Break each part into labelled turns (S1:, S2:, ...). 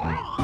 S1: Bye.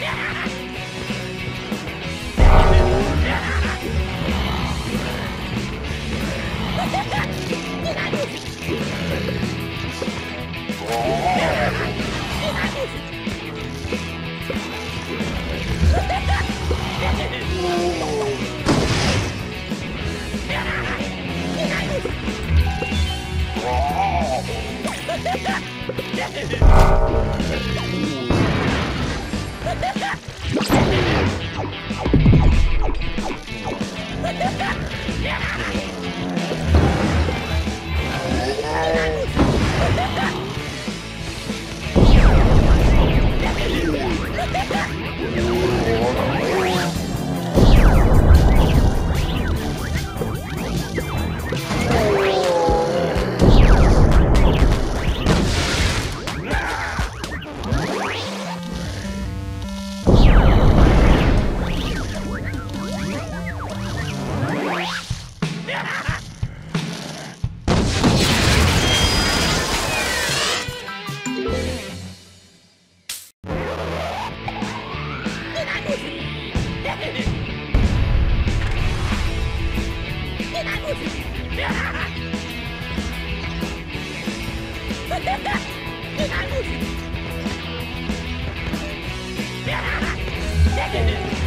S2: Yeah!
S3: Dragon!